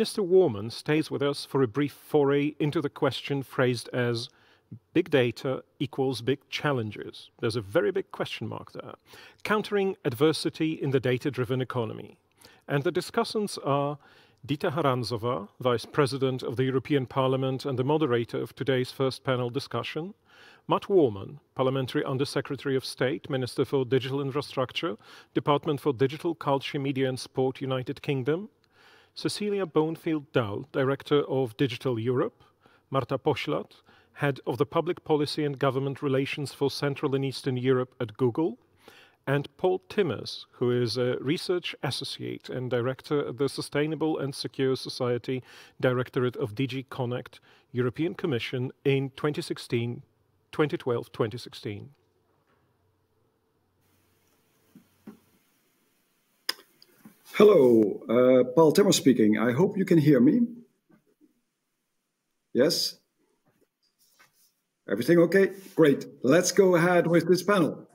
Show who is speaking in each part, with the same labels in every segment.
Speaker 1: Minister Warman stays with us for a brief foray into the question phrased as big data equals big challenges. There's a very big question mark there. Countering adversity in the data driven economy. And the discussants are Dita Charanzová, Vice President of the European Parliament and the moderator of today's first panel discussion, Matt Warman, Parliamentary Undersecretary of State, Minister for Digital Infrastructure, Department for Digital Culture, Media and Sport, United Kingdom, Cecilia Bonefeld-Dahl, Director of Digital Europe, Marta Poślad, Head of the Public Policy and Government Relations for Central and Eastern Europe at Google, and Paul Timmers, who is a research associate and director at the Sustainable and Secure Society Directorate of DG Connect, European Commission in 2016, 2012, 2016.
Speaker 2: Hello, uh, Paul Timmer speaking. I hope you can hear me. Yes? Everything okay? Great. Let's go ahead with this panel.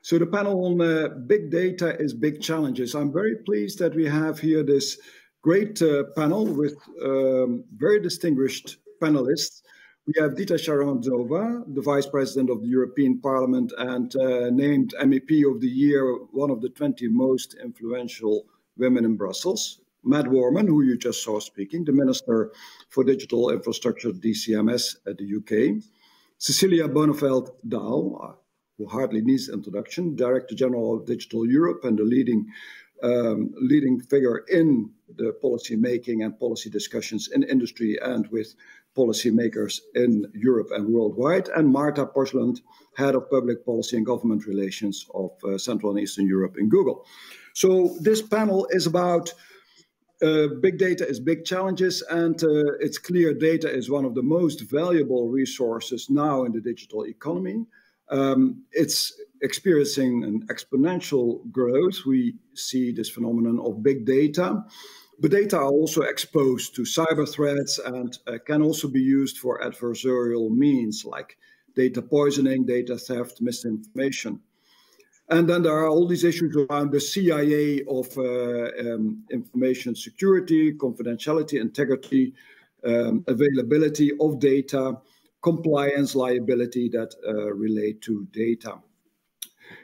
Speaker 2: So the panel on uh, big data is big challenges. I'm very pleased that we have here this great uh, panel with um, very distinguished panelists. We have Dita Charanzová, the Vice President of the European Parliament and uh, named MEP of the Year, one of the 20 most influential women in Brussels. Matt Warman, who you just saw speaking, the Minister for Digital Infrastructure, DCMS at the UK. Cecilia Bonefield Dowell, who hardly needs introduction, Director General of Digital Europe and the leading um, leading figure in the policy making and policy discussions in industry and with policymakers in Europe and worldwide, and Marta Poślad, Head of Public Policy and Government Relations of uh, Central and Eastern Europe in Google. So this panel is about uh, big data is big challenges, and uh, it's clear data is one of the most valuable resources now in the digital economy. Um, it's experiencing an exponential growth. We see this phenomenon of big data. But data are also exposed to cyber threats and uh, can also be used for adversarial means like data poisoning, data theft, misinformation. And then there are all these issues around the CIA of uh, um, information security, confidentiality, integrity, um, availability of data, compliance liability that uh, relate to data.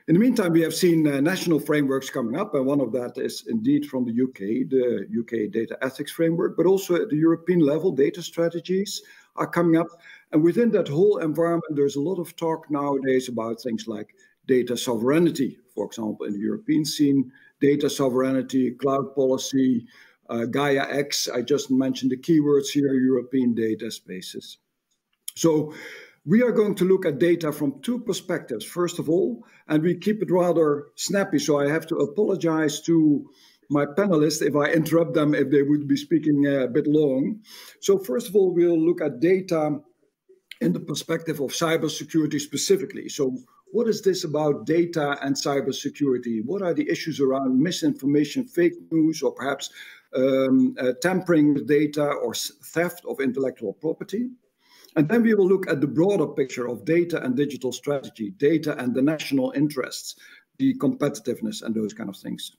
Speaker 2: In the meantime, we have seen uh, national frameworks coming up, and one of that is indeed from the UK, the UK Data Ethics Framework, but also at the European level, data strategies are coming up. And within that whole environment, there's a lot of talk nowadays about things like data sovereignty, for example, in the European scene, data sovereignty, cloud policy, uh, Gaia X. I just mentioned the keywords here European data spaces. So we are going to look at data from two perspectives. First of all, and we keep it rather snappy, so I have to apologize to my panelists if I interrupt them if they would be speaking a bit long. So first of all, we'll look at data in the perspective of cybersecurity specifically. So what is this about data and cybersecurity? What are the issues around misinformation, fake news, or perhaps um, uh, tampering with data or theft of intellectual property? And then we will look at the broader picture of data and digital strategy, data and the national interests, the competitiveness, and those kind of things.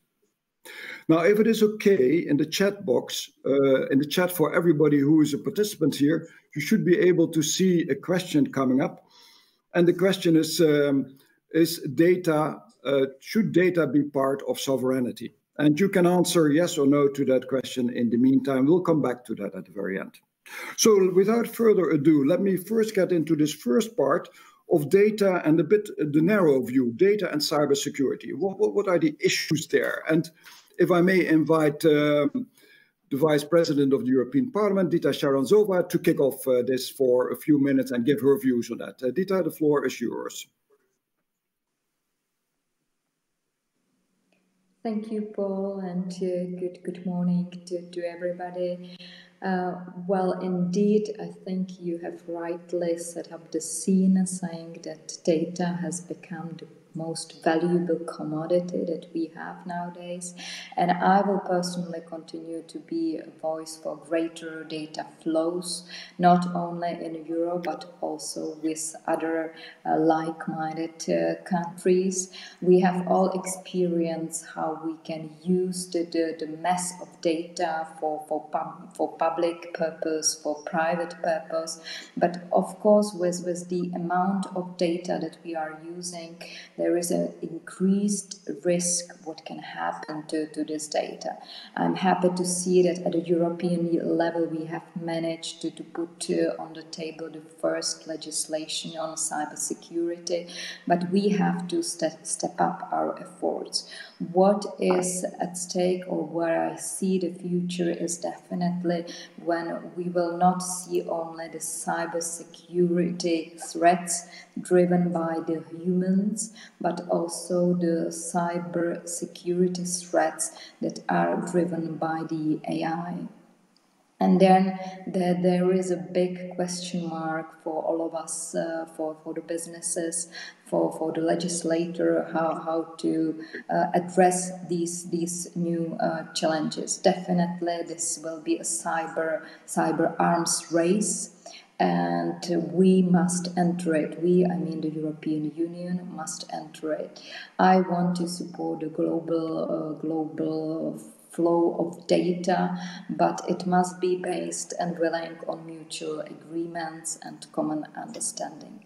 Speaker 2: Now, if it is okay in the chat box, uh, in the chat for everybody who is a participant here, you should be able to see a question coming up. And the question is um, Is data, uh, should data be part of sovereignty? And you can answer yes or no to that question in the meantime. We'll come back to that at the very end. So without further ado, let me first get into this first part of data and a bit the narrow view, data and cybersecurity. What, what, what are the issues there? And if I may invite um, the Vice President of the European Parliament, Dita Charanzová, to kick off uh, this for a few minutes and give her views on that. Uh, Dita, the floor is yours.
Speaker 3: Thank you, Paul, and uh, good good morning to, to everybody. Uh, well, indeed, I think you have rightly set up the scene saying that data has become the most valuable commodity that we have nowadays. And I will personally continue to be a voice for greater data flows, not only in Europe but also with other uh, like minded uh, countries. We have all experienced how we can use the, the, the mass of data for, for, pub, for public purpose, for private purpose, but of course, with, with the amount of data that we are using, there is an increased risk what can happen to, to this data. I'm happy to see that at a European level we have managed to, to put uh, on the table the first legislation on cybersecurity, but we have to step, step up our efforts. What is at stake or where I see the future is definitely when we will not see only the cybersecurity threats driven by the humans, but also the cyber security threats that are driven by the AI. And then there, there is a big question mark for all of us, uh, for, for the businesses, for, for the legislator, how, how to uh, address these, these new uh, challenges. Definitely, this will be a cyber, cyber arms race and we must enter it. We, I mean the European Union, must enter it. I want to support the global, uh, global flow of data, but it must be based and relying on mutual agreements and common understanding.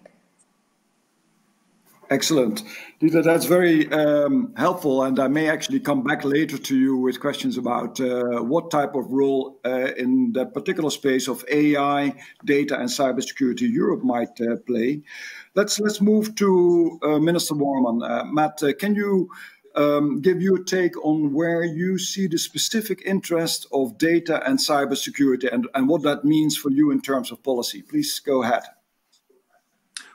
Speaker 2: Excellent. Dita, that's very um, helpful. And I may actually come back later to you with questions about uh, what type of role uh, in that particular space of AI, data, and cybersecurity Europe might uh, play. Let's, let's move to uh, Minister Warman. Uh, Matt, uh, can you um, give you a take on where you see the specific interest of data and cybersecurity and, and what that means for you in terms of policy? Please go ahead.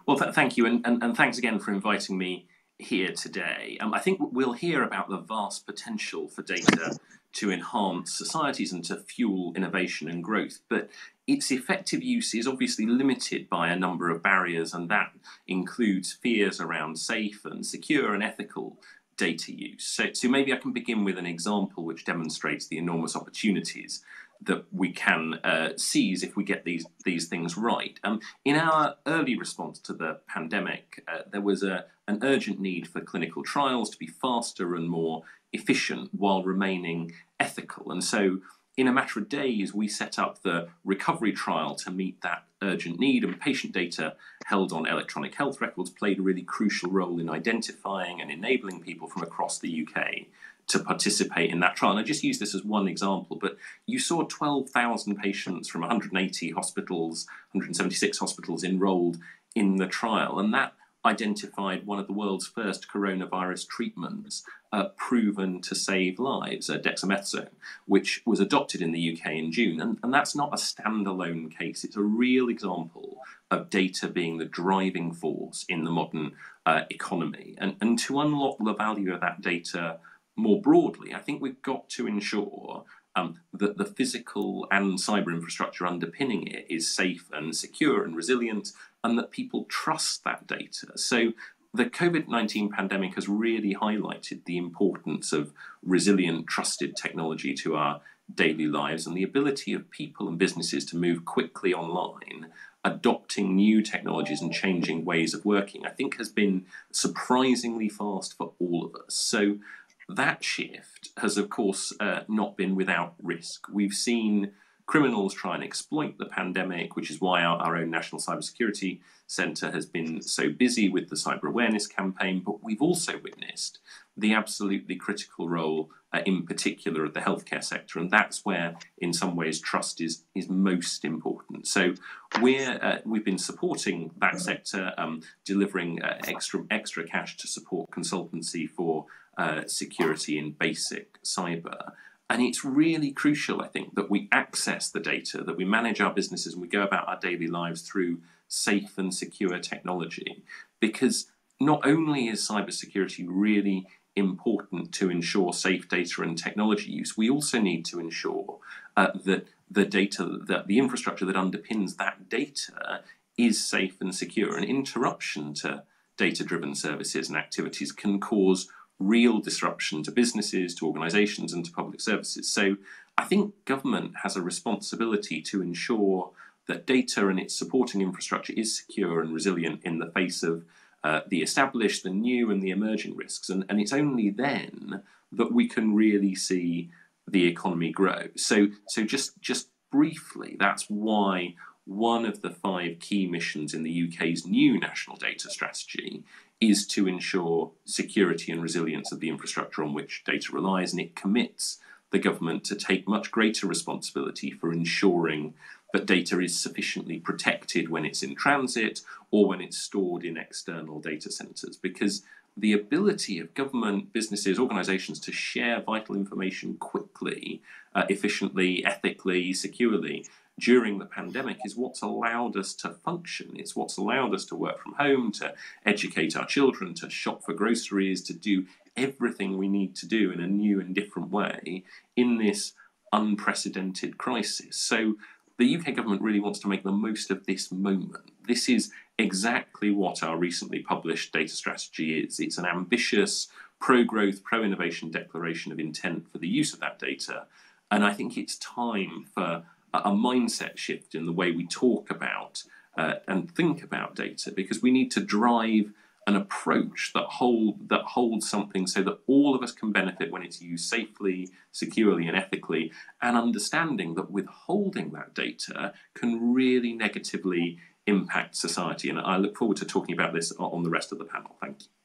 Speaker 4: Well, th- thank you, and, and, and, thanks again for inviting me here today. Um, I think we'll hear about the vast potential for data to enhance societies and to fuel innovation and growth, but its effective use is obviously limited by a number of barriers, and that includes fears around safe and secure and ethical data use. So, so maybe I can begin with an example which demonstrates the enormous opportunities that we can uh, seize if we get these these things right. Um, in our early response to the pandemic, uh, there was a, an urgent need for clinical trials to be faster and more efficient while remaining ethical. And so, in a matter of days, we set up the recovery trial to meet that urgent need, and patient data held on electronic health records played a really crucial role in identifying and enabling people from across the UK to participate in that trial. And I just use this as one example, but you saw 12,000 patients from 180 hospitals, 176 hospitals enrolled in the trial, and that identified one of the world's first coronavirus treatments uh, proven to save lives, uh, dexamethasone, which was adopted in the UK in June. And, and that's not a standalone case, it's a real example of data being the driving force in the modern uh, economy. And, and to unlock the value of that data more broadly, I think we've got to ensure um, that the physical and cyber infrastructure underpinning it is safe and secure and resilient, and that people trust that data. So the COVID 19 pandemic has really highlighted the importance of resilient, trusted technology to our daily lives and the ability of people and businesses to move quickly online. Adopting new technologies and changing ways of working, I think, has been surprisingly fast for all of us. So, that shift has, of course, uh, not been without risk. We've seen criminals try and exploit the pandemic, which is why our, our own National Cybersecurity Centre has been so busy with the cyber awareness campaign. But we've also witnessed the absolutely critical role, uh, in particular, of the healthcare sector, and that's where, in some ways, trust is is most important. So we're uh, we've been supporting that sector, um, delivering uh, extra extra cash to support consultancy for uh, security in basic cyber. And it's really crucial, I think, that we access the data, that we manage our businesses and we go about our daily lives through safe and secure technology. Because not only is cybersecurity really important to ensure safe data and technology use, we also need to ensure uh, that the data, that the infrastructure that underpins that data is safe and secure. An interruption to data driven services and activities can cause real disruption to businesses, to organizations, and to public services. So I think government has a responsibility to ensure that data and its supporting infrastructure is secure and resilient in the face of uh, the established, the new, and the emerging risks. And, and it's only then that we can really see the economy grow. So, so just just briefly, that's why one of the five key missions in the UK's new national data strategy is to ensure security and resilience of the infrastructure on which data relies, and it commits the government to take much greater responsibility for ensuring that data is sufficiently protected when it's in transit or when it's stored in external data centers. Because the ability of government, businesses, organizations to share vital information quickly, uh, efficiently, ethically, securely during the pandemic is what's allowed us to function. It's what's allowed us to work from home, to educate our children, to shop for groceries, to do everything we need to do in a new and different way in this unprecedented crisis. So the UK government really wants to make the most of this moment. This is exactly what our recently published data strategy is. It's an ambitious, pro growth, pro innovation declaration of intent for the use of that data. And I think it's time for a mindset shift in the way we talk about uh, and think about data because we need to drive an approach that hold that holds something so that all of us can benefit when it's used safely, securely, and ethically, and understanding that withholding that data can really negatively impact society. And I look forward to talking about this on the rest of the panel. Thank you.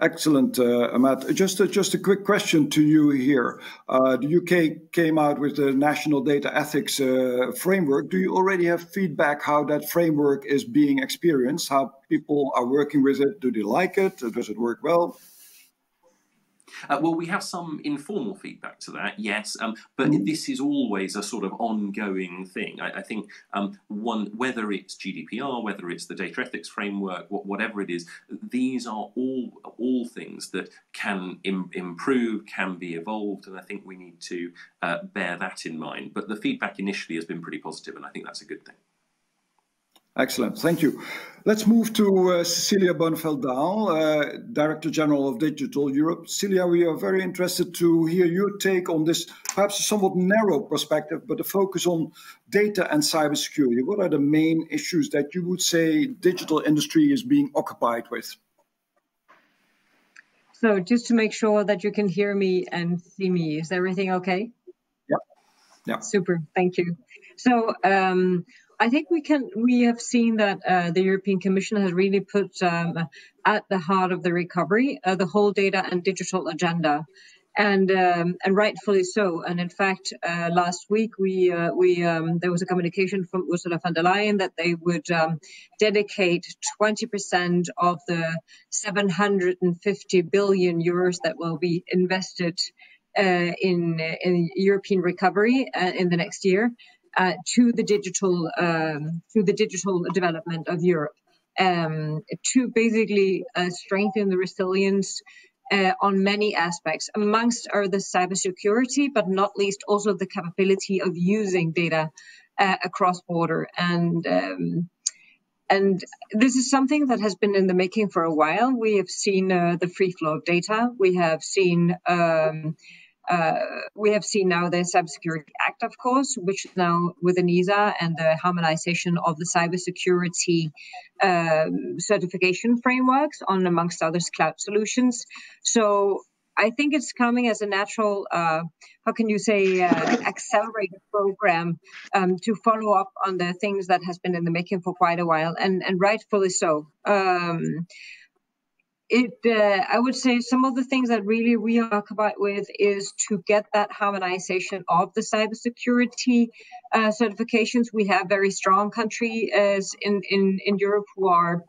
Speaker 2: Excellent, uh. Just a, just a quick question to you here. Uh, the UK came out with the National Data Ethics uh, Framework. Do you already have feedback how that framework is being experienced? How people are working with it? Do they like it? Does it work well?
Speaker 4: Uh, well, we have some informal feedback to that, yes, um, but mm. this is always a sort of ongoing thing. I, I think um, one, whether it's GDPR, whether it's the data ethics framework, whatever it is, these are all all things that can Im- improve, can be evolved, and I think we need to uh, bear that in mind. But the feedback initially has been pretty positive, and I think that's a good thing.
Speaker 2: Excellent. Thank you. Let's move to uh, Cecilia Bonefeld-Dahl, uh, Director General of Digital Europe. Cecilia, we are very interested to hear your take on this, perhaps a somewhat narrow perspective, but a focus on data and cybersecurity. What are the main issues that you would say digital industry is being occupied with?
Speaker 5: So just to make sure that you can hear me and see me, is everything okay?
Speaker 2: Yeah. Yeah.
Speaker 5: Super. Thank you. So um, I think we can. We have seen that uh, the European Commission has really put um, at the heart of the recovery uh, the whole data and digital agenda, and um, and rightfully so. And in fact, uh, last week we uh, we um, there was a communication from Ursula von der Leyen that they would um, dedicate 20% of the 750 billion euros that will be invested uh, in in European recovery uh, in the next year uh, to the digital um, to the digital development of Europe um, to basically uh, strengthen the resilience uh, on many aspects. Amongst are the cybersecurity, but not least also the capability of using data uh, across border and. Um, and this is something that has been in the making for a while. We have seen uh, the free flow of data. We have seen um, we have seen now the Cybersecurity Act, of course, which is now with ENISA and the harmonization of the cybersecurity um, certification frameworks on, amongst others, cloud solutions. So I think it's coming as a natural, uh, how can you say, uh, accelerated program um, to follow up on the things that has been in the making for quite a while, and and rightfully so. Um, it uh, i would say some of the things that really we are occupied with is to get that harmonization of the cybersecurity uh, certifications. We have very strong countries in, in in europe who are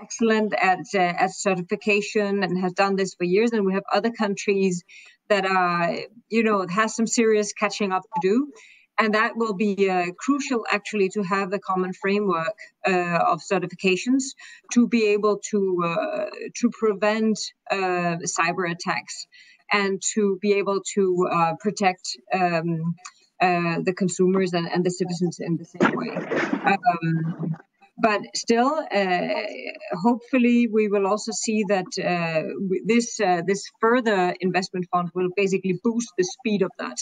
Speaker 5: excellent at uh, at certification and has done this for years. And we have other countries that are you know has some serious catching up to do and that will be uh, crucial actually to have a common framework uh, of certifications to be able to uh, to prevent uh, cyber attacks and to be able to uh, protect um, uh, the consumers and, and, the citizens in the same way. Um, but still, uh, hopefully, we will also see that uh, this uh, this further investment fund will basically boost the speed of that,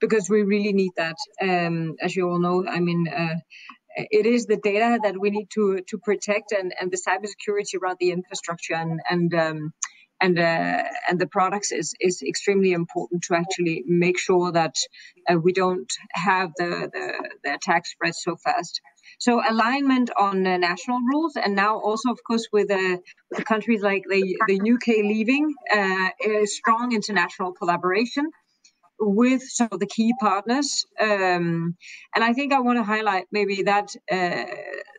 Speaker 5: because we really need that. Um, as you all know, I mean, it is the data that we need to to protect and and the cybersecurity around the infrastructure and and um, and uh, and the products is is extremely important to actually make sure that uh, we don't have the, the, the attack spread so fast. So alignment on uh, national rules, and now also, of course, with, uh, with countries like the, the UK leaving, uh, strong international collaboration with some of the key partners. Um, and I think I want to highlight maybe that uh,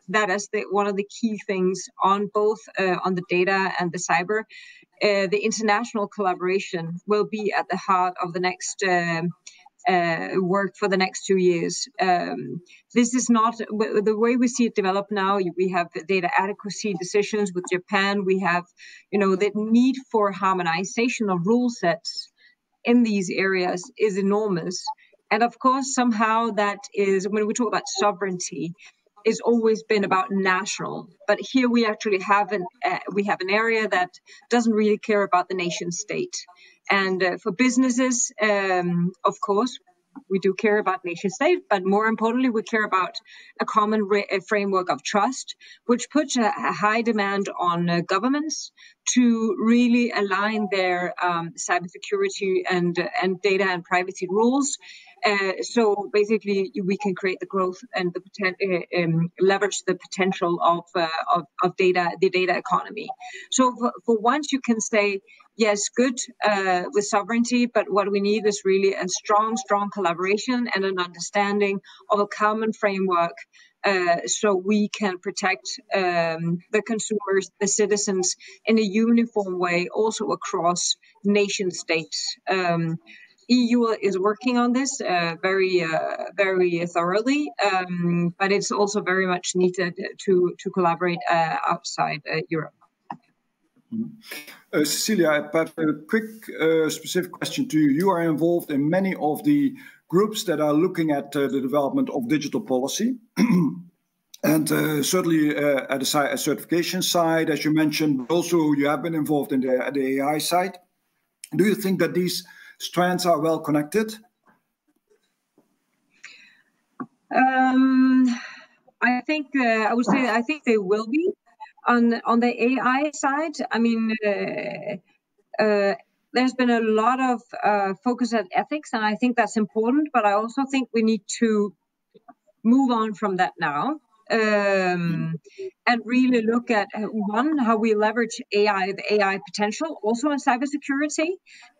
Speaker 5: the, one of the key things on both uh, on the data and the cyber. Uh, the international collaboration will be at the heart of the next um, uh, work for the next two years. Um, this is not the way we see it develop now. We have data adequacy decisions with Japan. We have, you know, the need for harmonization of rule sets in these areas is enormous. And of course, somehow that is when we talk about sovereignty, it's always been about national. But here we actually have an uh, we have an area that doesn't really care about the nation state. And uh, for businesses, um, of course, we do care about nation state, but more importantly, we care about a common re- a framework of trust, which puts a, a high demand on uh, governments to really align their um, cybersecurity and and data and privacy rules. Uh, so basically, we can create the growth and the poten- uh, um, leverage the potential of, uh, of, of data, the data economy. So for, for once, you can say yes, good uh, with sovereignty, but what we need is really a strong, strong collaboration and an understanding of a common framework uh, so we can protect um, the consumers, the citizens in a uniform way, also across nation states. Um, EU is working on this uh, very, uh, very thoroughly, um, but it's also very much needed to to collaborate uh, outside uh, Europe.
Speaker 2: Uh, Cecilia, perhaps a quick uh, specific question to you. You are involved in many of the groups that are looking at the development of digital policy. and uh, certainly uh, at the certification side, as you mentioned, but also you have been involved in the, the AI side. Do you think that these strands are well connected?
Speaker 5: Um, I think uh, I would say I think they will be on on the AI side, I mean, uh, uh, there's been a lot of uh, focus on ethics, and I think that's important. But I also think we need to move on from that now um, and really look at uh, one how we leverage AI, the AI potential, also in cybersecurity.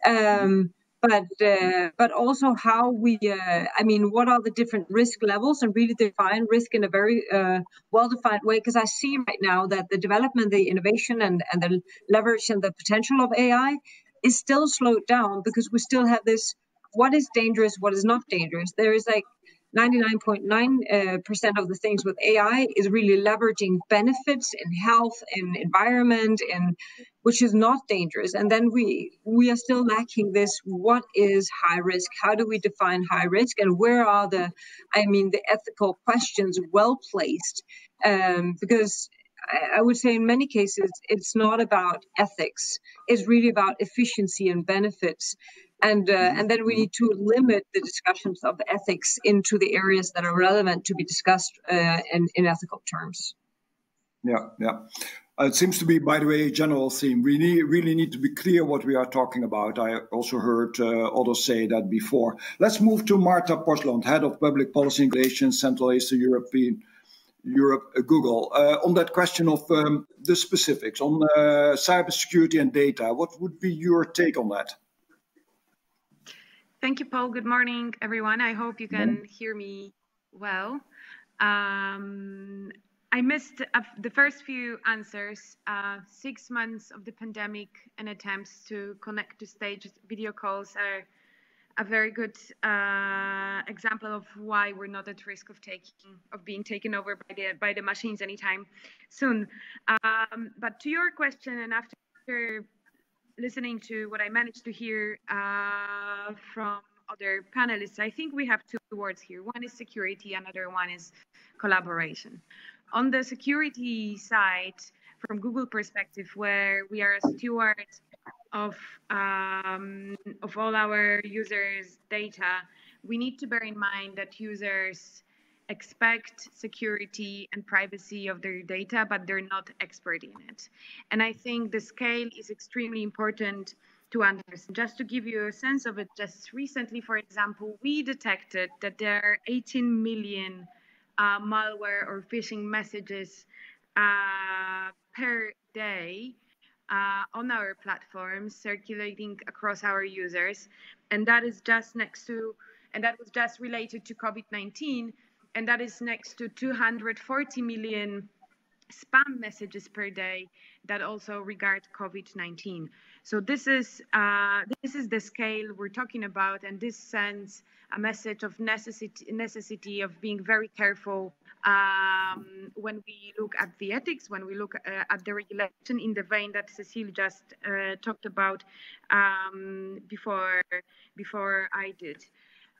Speaker 5: Um, but uh, but also how we uh, I mean what are the different risk levels and really define risk in a very uh, well defined way because I see right now that the development the innovation and, and the leverage and the potential of AI is still slowed down because we still have this what is dangerous what is not dangerous. There is like 99.9% uh, of the things with AI is really leveraging benefits in health, in environment, and which is not dangerous. And then we we are still lacking this. What is high risk? How do we define high risk? And where are the, I mean, the ethical questions well placed? Um, because I would say in many cases, it's not about ethics. It's really about efficiency and benefits and uh, mm-hmm. and then we need to limit the discussions of ethics into the areas that are relevant to be discussed uh, in, in ethical terms.
Speaker 2: Yeah, yeah. Uh, it seems to be, by the way, a general theme. We need, really need to be clear what we are talking about. I also heard uh, others say that before. Let's move to Marta Poślad, Head of Public Policy and Relations, Central Eastern European Europe, uh, Google. Uh, on that question of um, the specifics on uh, cybersecurity and data, what would be your take on that?
Speaker 6: Thank you, Paul. Good morning, everyone. I hope you can hear me well. Um, I missed uh, the first few answers. Uh, six months of the pandemic and attempts to connect to stage video calls are a very good uh, example of why we're not at risk of taking of being taken over by the by the machines anytime soon. Um, but to your question, and after listening to what I managed to hear uh, from other panelists, I think we have two words here. One is security, another one is collaboration. On the security side, from Google perspective, where we are a steward of um, of all our users' data, we need to bear in mind that users expect security and privacy of their data, but they're not expert in it. And I think the scale is extremely important to understand. Just to give you a sense of it, just recently, for example, we detected that there are 18 million uh, malware or phishing messages uh, per day uh, on our platforms circulating across our users. And that is just next to, and that was just related to COVID 19. And that is next to 240 million spam messages per day that also regard COVID-19. So this is uh, this is the scale we're talking about, and this sends a message of necessity necessity of being very careful um, when we look at the ethics, when we look uh, at the regulation in the vein that Cecile just uh, talked about um, before before I did.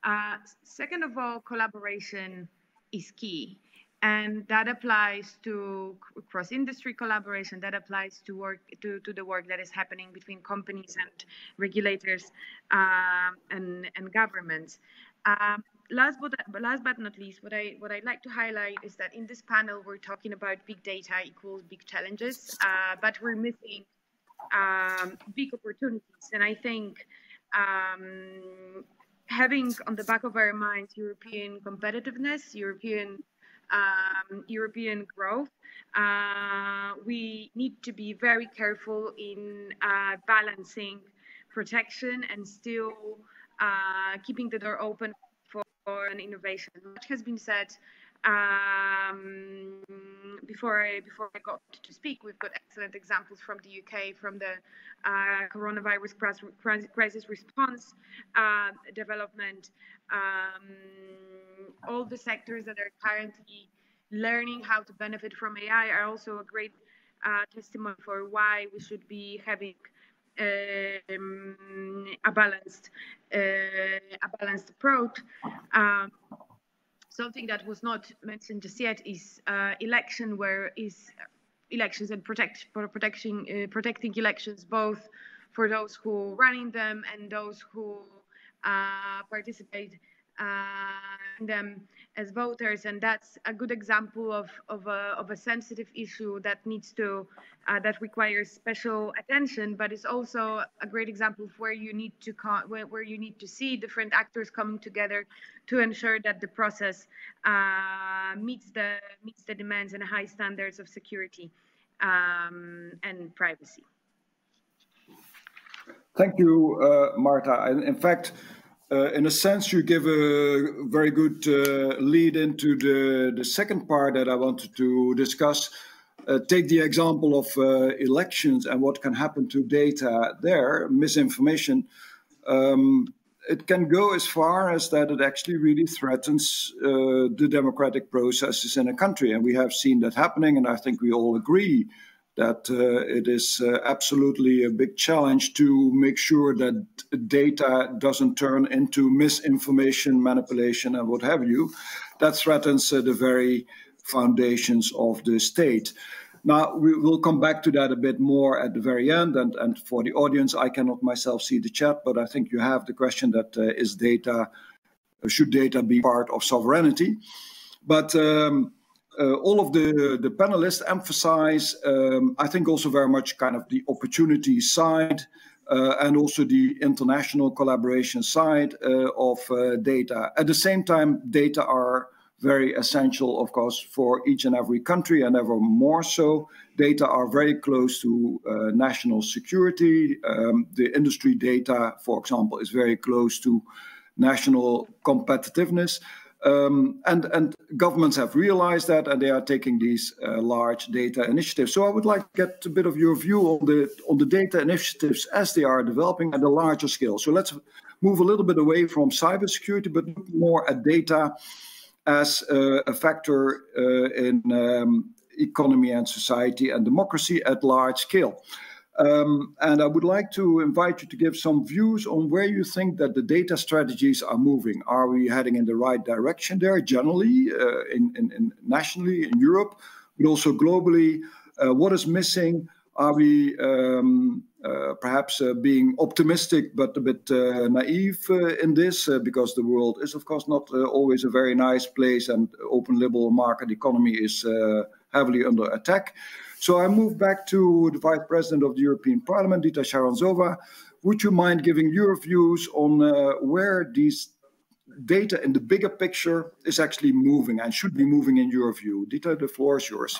Speaker 6: Uh, second of all, collaboration is key. And that applies to cross-industry collaboration that applies to work to, to the work that is happening between companies and regulators uh, and, and governments. Um, last but last but not least what i what i'd like to highlight is that in this panel we're talking about big data equals big challenges uh, but we're missing um, big opportunities. And i think um, having on the back of our minds european competitiveness european um, European growth, uh, we need to be very careful in uh, balancing protection and still uh, keeping the door open for, for an innovation. Much has been said um, before I before I got to speak, we've got excellent examples from the UK, from the uh, coronavirus crisis response uh, development, um, all the sectors that are currently learning how to benefit from AI are also a great uh, testimony for why we should be having um, a balanced uh, a balanced approach. Um, something that was not mentioned just yet is uh, election, where is elections and protect protecting uh, protecting elections both for those who running them and those who uh, participate uh, them as voters, and that's a good example of of a, of a sensitive issue that needs to uh, that requires special attention. But it's also a great example of where you need to where, where you need to see different actors coming together to ensure that the process uh, meets the meets the demands and high standards of security um, and privacy.
Speaker 2: Thank you, uh, Marta. In fact. Uh, in a sense, you give a very good uh, lead into the, the second part that I wanted to discuss. Uh, take the example of uh, elections and what can happen to data there, misinformation. Um, it can go as far as that it actually really threatens uh, the democratic processes in a country. And we have seen that happening, and I think we all agree that uh, it is uh, absolutely a big challenge to make sure that data doesn't turn into misinformation, manipulation, and what have you. That threatens uh, the very foundations of the state. Now, we will come back to that a bit more at the very end. And, and for the audience, I cannot myself see the chat, but I think you have the question that uh, is data, should data be part of sovereignty? But um, uh, all of the, the panelists emphasize, um, I think, also very much kind of the opportunity side uh, and also the international collaboration side uh, of uh, data. At the same time, data are very essential, of course, for each and every country, and ever more so. Data are very close to uh, national security. Um, the industry data, for example, is very close to national competitiveness. Um, and, and governments have realized that, and they are taking these uh, large data initiatives. So I would like to get a bit of your view on the on the data initiatives as they are developing at a larger scale. So let's move a little bit away from cybersecurity, but more at data as a factor uh, in um, economy and society and democracy at large scale. Um, and I would like to invite you to give some views on where you think that the data strategies are moving. Are we heading in the right direction there generally, uh, in, in, in, nationally in Europe, but also globally? Uh, what is missing? Are we um, uh, perhaps uh, being optimistic but a bit uh, naive uh, in this? because the world is, of course, not always a very nice place, and open liberal market economy is heavily under attack. So I move back to the Vice President of the European Parliament, Dita Charanzová. Would you mind giving your views on uh, where these data in the bigger picture is actually moving and should be moving in your view? Dita, the floor is yours.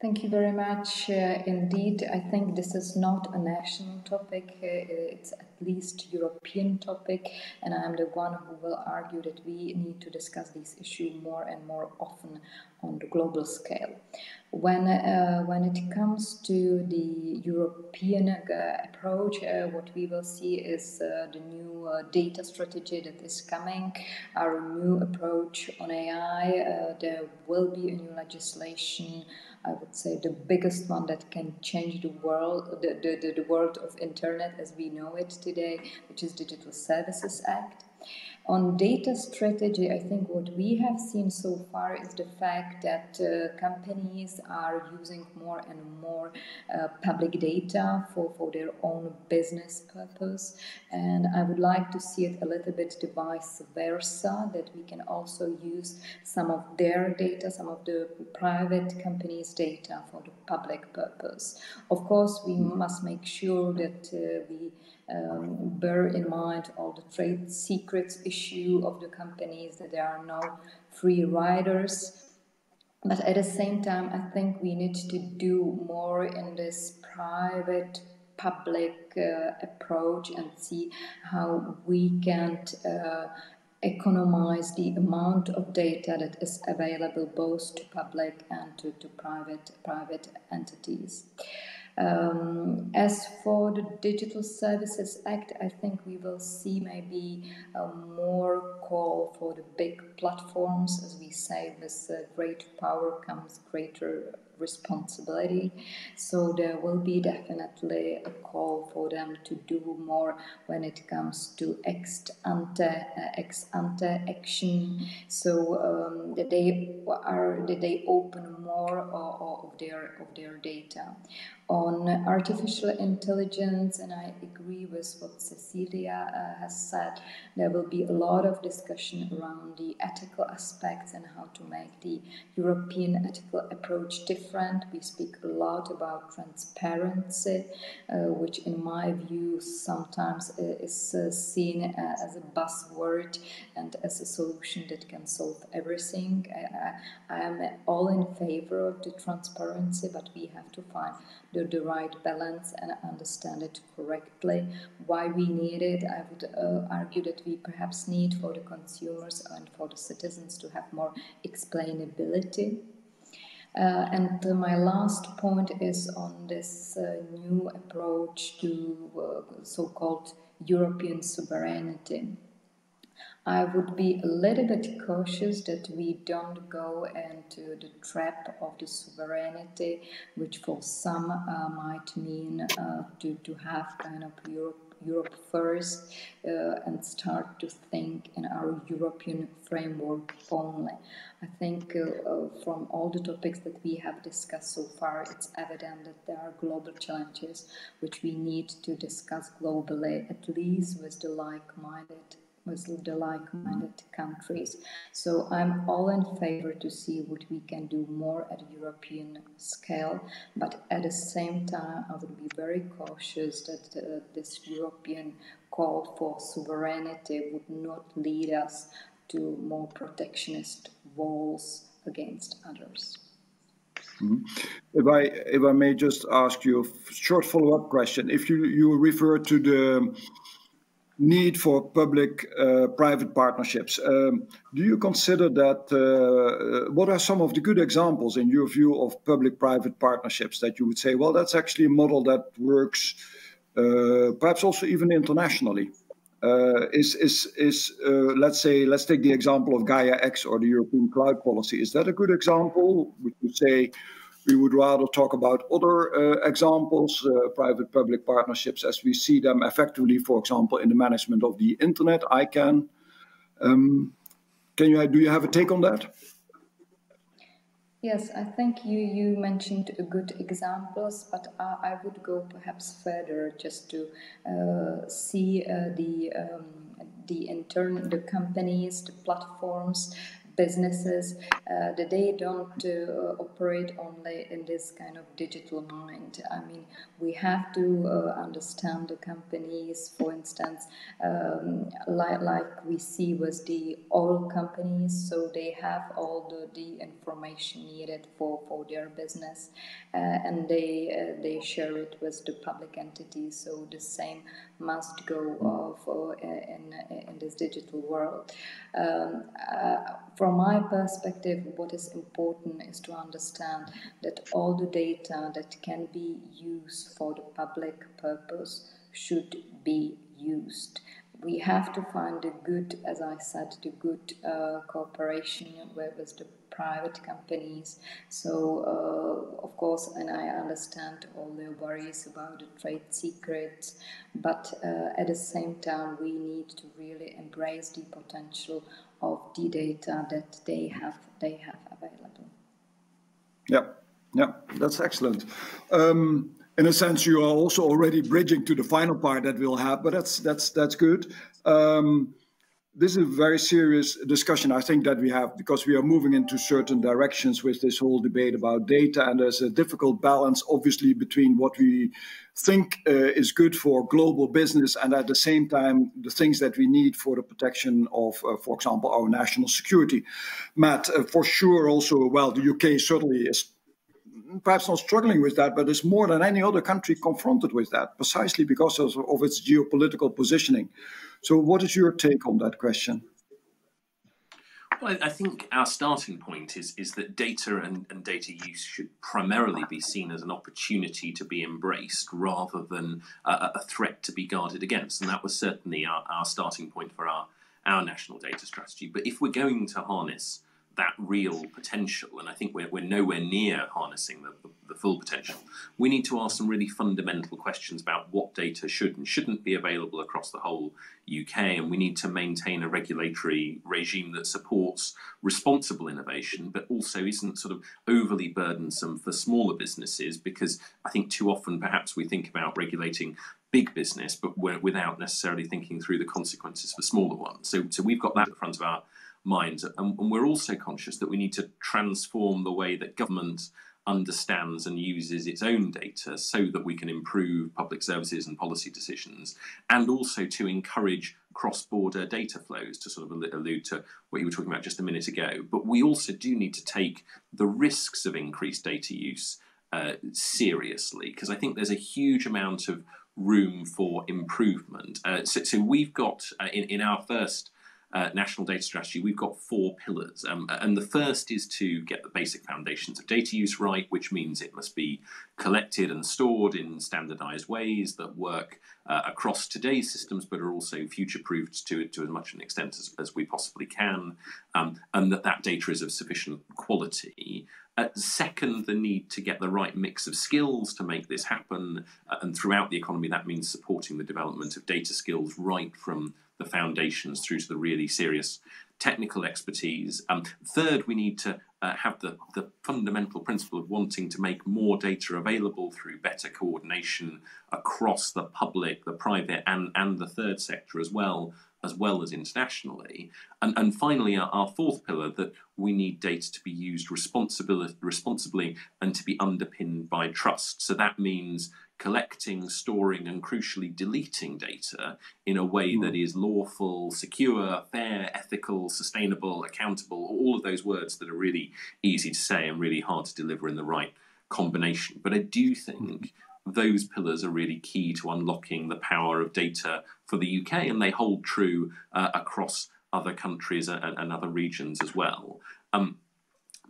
Speaker 3: Thank you very much. Uh, indeed, I think this is not a national topic, uh, it's least European topic, and I'm the one who will argue that we need to discuss this issue more and more often on the global scale. When, uh, when it comes to the European uh, approach, uh, what we will see is uh, the new data strategy that is coming, our new approach on AI. there will be a new legislation I would say the biggest one that can change the world, the, the, the, world of internet as we know it today, which is Digital Services Act. On data strategy, I think what we have seen so far is the fact that uh, companies are using more and more uh, public data for, for their own business purpose. And I would like to see it a little bit the vice versa, that we can also use some of their data, some of the private companies' data for the public purpose. Of course, we must make sure that uh, we um, bear in mind all the trade secrets issue of the companies, that there are no free riders. But at the same time, I think we need to do more in this private public uh, approach and see how we can uh, economize the amount of data that is available both to public and to, to private private entities. Um, as for the Digital Services Act, I think we will see maybe a more call for the big platforms, as we say, with uh, great power comes greater responsibility. So there will be definitely a call for them to do more when it comes to ex ante uh, ex ante action. So um, that they are that they open more of, of their of their data on artificial intelligence, and I agree with what Cecilia uh, has said. There will be a lot of discussion around the ethical aspects and how to make the European ethical approach different. We speak a lot about transparency, uh, which, in my view, sometimes uh, is uh, seen uh, as a buzzword and as a solution that can solve everything. I, I, I am all in favor of the transparency, but we have to find the, the right balance and understand it correctly. Why we need it, I would uh, argue that we perhaps need for the consumers and for the citizens to have more explainability. Uh, and uh, my last point is on this uh, new approach to uh, so called European sovereignty. I would be a little bit cautious that we don't go into the trap of the sovereignty, which for some uh, might mean uh, to, to have kind of Europe Europe first uh, and start to think in our European framework only. I think uh, uh, from all the topics that we have discussed so far, it's evident that there are global challenges which we need to discuss globally, at least with the like minded with the like-minded countries. So I'm all in favor to see what we can do more at European scale, but at the same time, I would be very cautious that uh, this European call for sovereignty would not lead us to more protectionist walls against others.
Speaker 2: Mm-hmm. If I if I may just ask you a short follow up question, if you you refer to the need for public-private uh, partnerships. Um, do you consider that? Uh, what are some of the good examples, in your view, of public-private partnerships that you would say, well, that's actually a model that works, uh, perhaps also even internationally? Uh, is is is uh, let's say let's take the example of Gaia X or the European Cloud Policy. Is that a good example? Would you say We would rather talk about other uh, examples, uh, private public partnerships as we see them effectively, for example, in the management of the internet, ICANN. Um, can you, do you have a take on that?
Speaker 3: Yes, I think you, you mentioned good examples, but uh, I would go perhaps further just to uh, see uh, the um, the intern the companies, the platforms, businesses uh, that they don't uh, operate only in this kind of digital mind. I mean, we have to uh, understand the companies, for instance, um, like, like we see with the oil companies, so they have all the, the information needed for, for their business and they, they share it with the public entities. So the same must go for, uh, in, in this digital world. Um, from my perspective, what is important is to understand that all the data that can be used for the public purpose should be used. We have to find the good, as I said, the good uh, cooperation with the private companies. So, uh, of course, and I understand all the worries about the trade secrets, but uh, at the same time, we need to really embrace the potential of the data that they have they have available.
Speaker 2: Yeah, yeah, that's excellent. Um, in a sense, you are also already bridging to the final part that we'll have, but that's that's that's good. Um, this is a very serious discussion I think that we have because we are moving into certain directions with this whole debate about data, and there's a difficult balance, obviously, between what we think uh, is good for global business and at the same time the things that we need for the protection of, uh, for example, our national security. Matt, uh, for sure, also, well, the UK certainly is perhaps not struggling with that, but is more than any other country confronted with that, precisely because of, of its geopolitical positioning. So, what is your take on that question?
Speaker 4: Well, I think our starting point is is that data and, and, data use should primarily be seen as an opportunity to be embraced rather than a, a threat to be guarded against. And that was certainly our, our starting point for our, our national data strategy. But if we're going to harness that real potential, and I think we're, we're nowhere near harnessing the, the, the, full potential, we need to ask some really fundamental questions about what data should and shouldn't be available across the whole UK, and we need to maintain a regulatory regime that supports responsible innovation, but also isn't sort of overly burdensome for smaller businesses, because I think too often perhaps we think about regulating big business, but without necessarily thinking through the consequences for smaller ones. So, so we've got that in front of our minds. And, and, we're also conscious that we need to transform the way that government understands and uses its own data so that we can improve public services and policy decisions, and also to encourage cross border data flows, to sort of allude to what you were talking about just a minute ago. But we also do need to take the risks of increased data use uh, seriously, because I think there's a huge amount of room for improvement. Uh, so, so, we've got uh, in, in our first uh, national data strategy, we've got four pillars. Um, and the first is to get the basic foundations of data use right, which means it must be collected and stored in standardized ways that work uh, across today's systems, but are also future proofed to, to as much an extent as, as we possibly can, um, and that that data is of sufficient quality. Uh, second, the need to get the right mix of skills to make this happen. Uh, and throughout the economy, that means supporting the development of data skills right from the foundations through to the really serious technical expertise. Um, third, we need to uh, have the, the fundamental principle of wanting to make more data available through better coordination across the public, the private, and, and the third sector as well, as well as internationally. And, and finally, our, our fourth pillar that we need data to be used responsibly, responsibly and to be underpinned by trust. So that means collecting, storing, and crucially deleting data in a way mm. that is lawful, secure, fair, ethical, sustainable, accountable, all of those words that are really easy to say and really hard to deliver in the right combination. But I do think mm. those pillars are really key to unlocking the power of data for the UK, and they hold true uh, across other countries and, and, other regions as well. Um,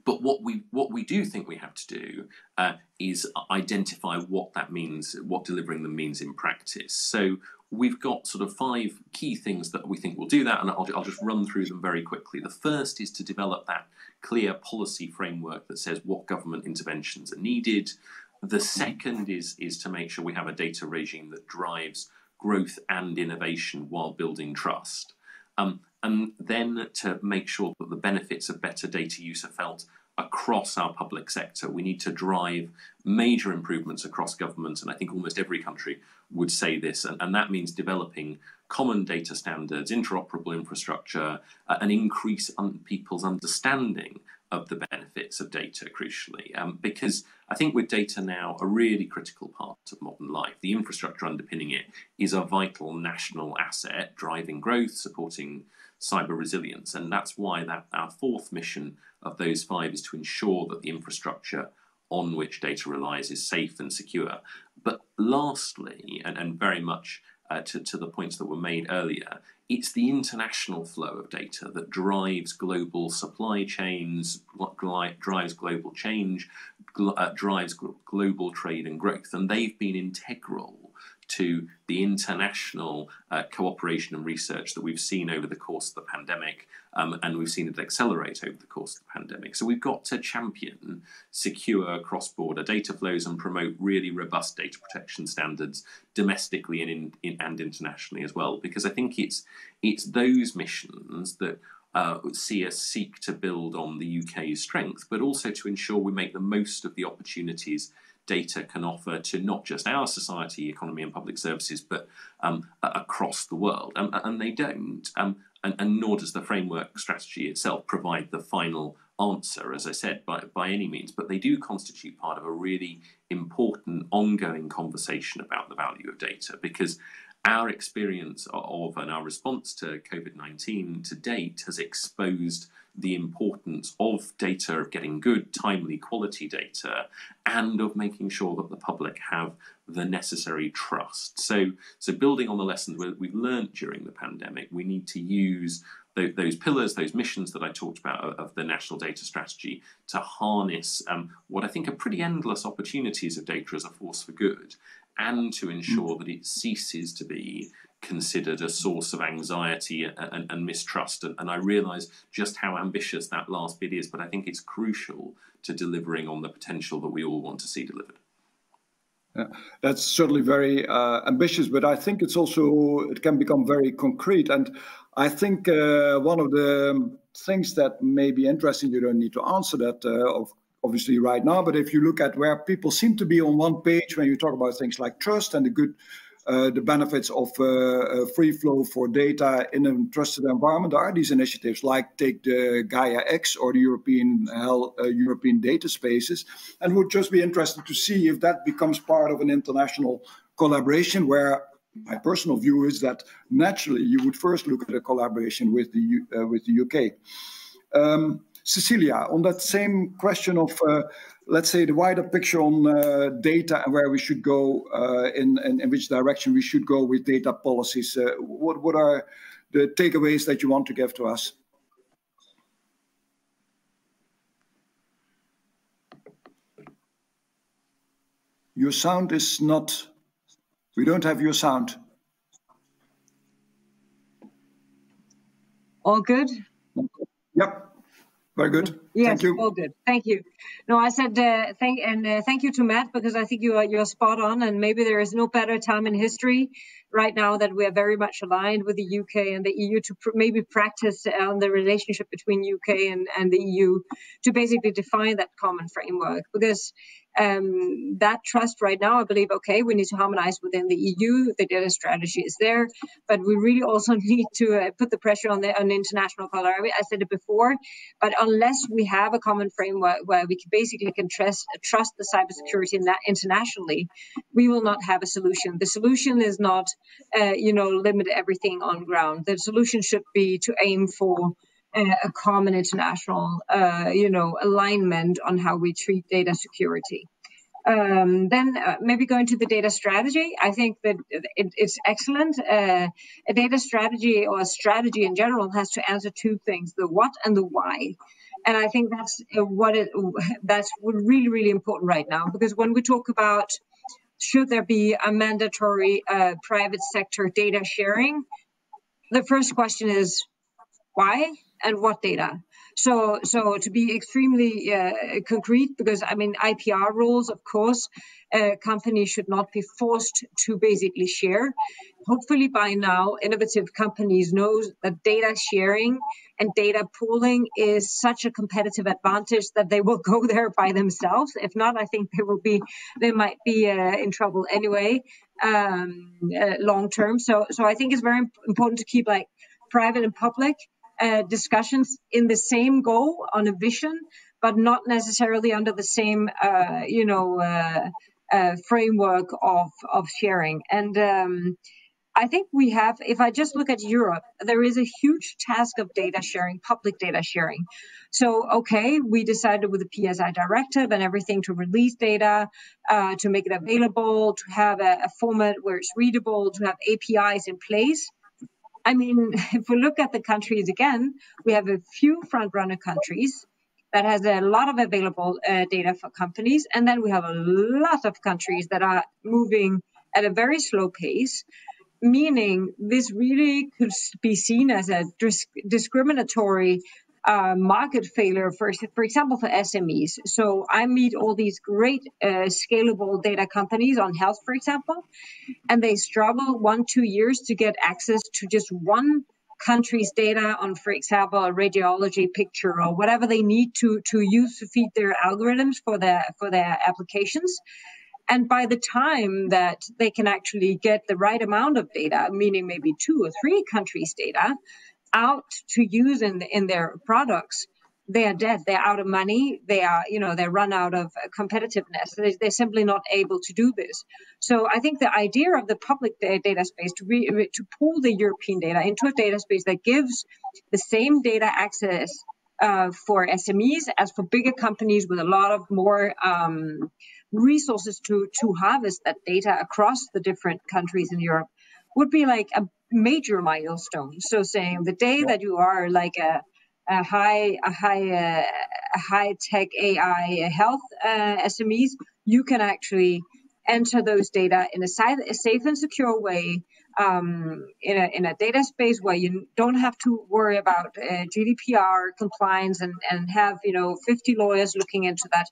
Speaker 4: but what we what we do think we have to do uh, is identify what that means, what delivering them means in practice. So we've got sort of five key things that we think will do that, and I'll, I'll just run through them very quickly. The first is to develop that clear policy framework that says what government interventions are needed. The second is is to make sure we have a data regime that drives growth and innovation while building trust. Um, and then to make sure that the benefits of better data use are felt across our public sector. We need to drive major improvements across government, and I think almost every country would say this, and, and that means developing common data standards, interoperable infrastructure, uh, and increase un- people's understanding of the benefits of data, crucially. Um, because I think with data now, a really critical part of modern life, the infrastructure underpinning it is a vital national asset, driving growth, supporting cyber resilience. And that's why that our fourth mission of those five is to ensure that the infrastructure on which data relies is safe and secure. But lastly, and, and very much uh, to, to the points that were made earlier, it's the international flow of data that drives global supply chains, drives global change, uh, drives global trade and growth. And they've been integral to the international uh, cooperation and research that we've seen over the course of the pandemic, um, and we've seen it accelerate over the course of the pandemic. So we've got to champion secure cross border data flows and promote really robust data protection standards domestically and, in, in, and internationally as well, because I think it's, it's those missions that uh, see us seek to build on the UK's strength, but also to ensure we make the most of the opportunities data can offer to not just our society, economy, and public services, but um, across the world. Um, and they don't, um, and, and, nor does the framework strategy itself provide the final answer, as I said, by, by any means, but they do constitute part of a really important ongoing conversation about the value of data because our experience of and our response to COVID 19 to date has exposed the importance of data, of getting good, timely, quality data, and of making sure that the public have the necessary trust. So, so building on the lessons we've learned during the pandemic, we need to use those pillars, those missions that I talked about of the national data strategy to harness um, what I think are pretty endless opportunities of data as a force for good and to ensure that it ceases to be considered a source of anxiety and, and, mistrust. And, and I realise just how ambitious that last bit is, but I think it's crucial to delivering on the potential that we all want to see delivered.
Speaker 2: Yeah, that's certainly very uh, ambitious, but I think it's also it can become very concrete. And I think uh, one of the things that may be interesting, you don't need to answer that, uh, of obviously right now, but if you look at where people seem to be on one page when you talk about things like trust and the good uh, the benefits of uh, uh, free flow for data in a trusted environment are these initiatives like take the Gaia X or the European uh, European data spaces, and would just be interested to see if that becomes part of an international collaboration where my personal view is that naturally you would first look at a collaboration with the uh, with the UK. Um, Cecilia, on that same question of, uh, let's say, the wider picture on uh, data and where we should go uh, in, in, in, which direction we should go with data policies, uh, what, what are the takeaways that you want to give to us? Your sound is not, we don't have your sound.
Speaker 5: All good?
Speaker 2: Yep. Very good.
Speaker 5: Yes,
Speaker 2: thank you.
Speaker 5: all good. Thank you. No, I said uh, thank and uh, thank you to Matt because I think you are you're spot on, and maybe there is no better time in history right now that we are very much aligned with the UK and the EU to pr- maybe practice on the relationship between UK and, and the EU to basically define that common framework because um, that trust right now, I believe, okay, we need to harmonize within the EU. The data strategy is there, but we really also need to uh, put the pressure on the on international. I said it before, but unless we have a common framework where we can basically can trust trust the cybersecurity in that internationally, we will not have a solution. The solution is not, uh, you know, limit everything on ground. The solution should be to aim for a common international, uh, you know, alignment on how we treat data security. Um, then uh, maybe going to the data strategy, I think that it, it's excellent. Uh, a data strategy or a strategy in general has to answer two things: the what and the why. and I think that's uh, what it that's really really important right now because when we talk about should there be a mandatory uh, private sector data sharing, the first question is why and what data. So, so to be extremely uh, concrete, because I mean IPR rules, of course, uh, companies should not be forced to basically share. Hopefully, by now, innovative companies know that data sharing and data pooling is such a competitive advantage that they will go there by themselves. If not, I think they will be they might be uh, in trouble anyway um, uh, long term. So, so I think it's very important to keep like private and public uh, discussions in the same goal on a vision, but not necessarily under the same, uh, you know, uh, uh, framework of of sharing. And um, I think we have, if I just look at Europe, there is a huge task of data sharing, public data sharing. So, okay, we decided with the PSI directive and everything to release data, uh, to make it available, to have a, a, format where it's readable, to have APIs in place. I mean, if we look at the countries again, we have a few front runner countries that has a lot of available uh, data for companies, and then we have a lot of countries that are moving at a very slow pace. Meaning, this really could be seen as a disc- discriminatory uh, market failure for, for example, for SMEs. So I meet all these great uh, scalable data companies on health, for example, and they struggle one, two years to get access to just one country's data on, for example, a radiology picture or whatever they need to, to use to feed their algorithms for their, for their applications. And by the time that they can actually get the right amount of data, meaning maybe two or three countries' data, out to use in in their products they are dead. They're out of money. They are you know they run out of competitiveness. They, they're simply not able to do this. So i think the idea of the public data space to re, to pull the european data into a data space that gives the same data access uh, for SMEs as for bigger companies with a lot of more um, resources to to harvest that data across the different countries in Europe would be like a major milestone. So saying the day that you are like a a high a high uh, a high tech AI health uh, SMEs, you can actually enter those data in a, a safe and secure way um, in, a, in a data space where you don't have to worry about uh, GDPR compliance and, and have you know 50 lawyers looking into that.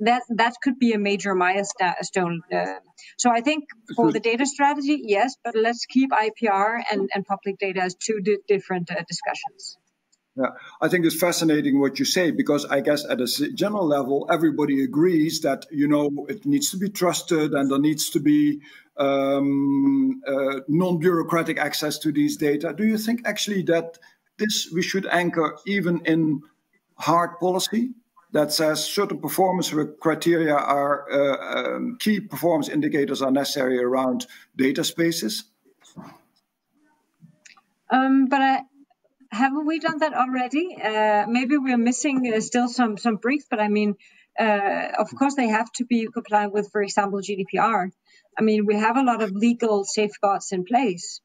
Speaker 5: That that could be a major milestone. Uh, so I think for the data strategy, yes, but let's keep IPR and, and public data as two di- different uh, discussions.
Speaker 2: Yeah, I think it's fascinating what you say because I guess at a general level, everybody agrees that you know it needs to be trusted and there needs to be um, uh, non-bureaucratic access to these data. Do you think actually that this we should anchor even in hard policy that says certain performance criteria are uh, um, key performance indicators are necessary around data spaces?
Speaker 5: Um, but I, haven't we done that already? Uh, maybe we're missing uh, still some some briefs, but I mean, uh, of course, they have to be compliant with, for example, GDPR. I mean, we have a lot of legal safeguards in place.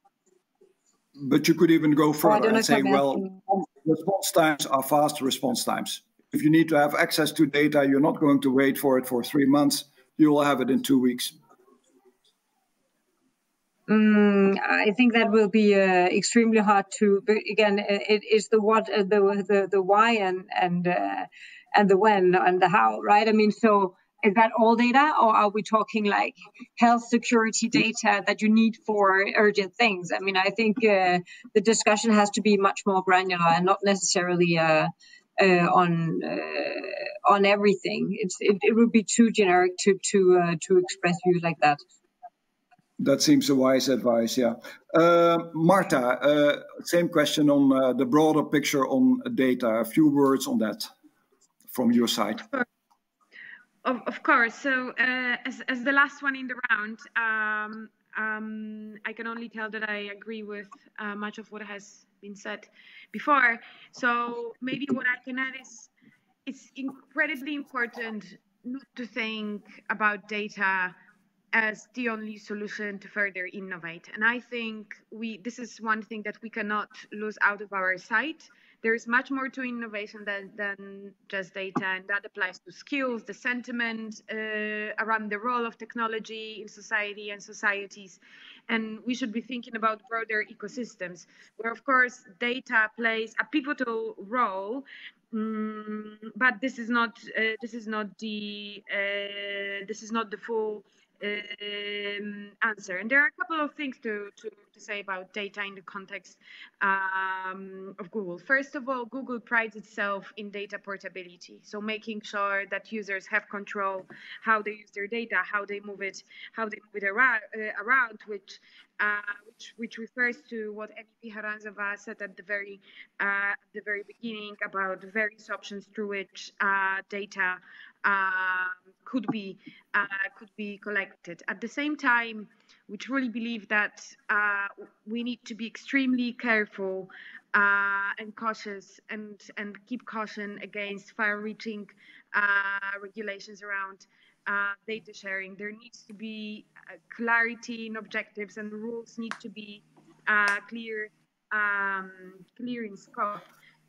Speaker 2: But you could even go further and say, well, response times are fast response times. If you need to have access to data, you're not going to wait for it for three months. You will have it in two weeks.
Speaker 5: Mm, I think that will be uh, extremely hard to. But again, it is the what, uh, the the the why, and and uh, and the when and the how, right? I mean, so is that all data, or are we talking like health security data that you need for urgent things? I mean, I think uh, the discussion has to be much more granular and not necessarily. Uh, uh, on uh, on everything. It's it, it would be too generic to to uh, to express views like that.
Speaker 2: That seems a wise advice, yeah. Uh, Marta, uh, same question on uh, the broader picture on data. A few words on that from your side.
Speaker 6: Of, of course. So, uh, as, as the last one in the round, um, um, I can only tell that I agree with uh, much of what has been said before. So, maybe what I can add is it's incredibly important not to think about data as the only solution to further innovate. And I think we this is one thing that we cannot lose out of our sight there's much more to innovation than, than just data, and that applies to skills, the sentiment uh, around the role of technology in society and societies. And we should be thinking about broader ecosystems, where, of course, data plays a pivotal role. Mm, but this is not uh, this is not the uh, this is not the full um, answer. And there are a couple of things to, to, to say about data in the context um, of Google. First of all, Google prides itself in data portability. So making sure that users have control how they use their data, how they move it, how they move it around, uh, around which, uh, which which refers to what MEP Charanzová said at the very uh, the very beginning about various options through which uh, data um, could be uh, could be collected. At the same time, we truly believe that uh, we need to be extremely careful uh, and cautious and and keep caution against far-reaching uh, regulations around uh, data sharing. There needs to be uh, clarity in objectives, and the rules need to be clear um, clear in scope.